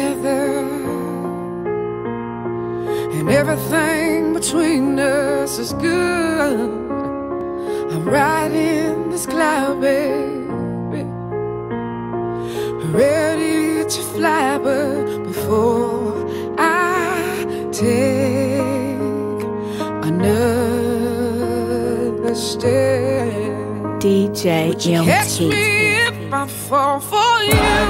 together, and everything between us is good. I'm riding this cloud, baby, ready to fly, but before I take another step. DJ Catch me if I fall for you.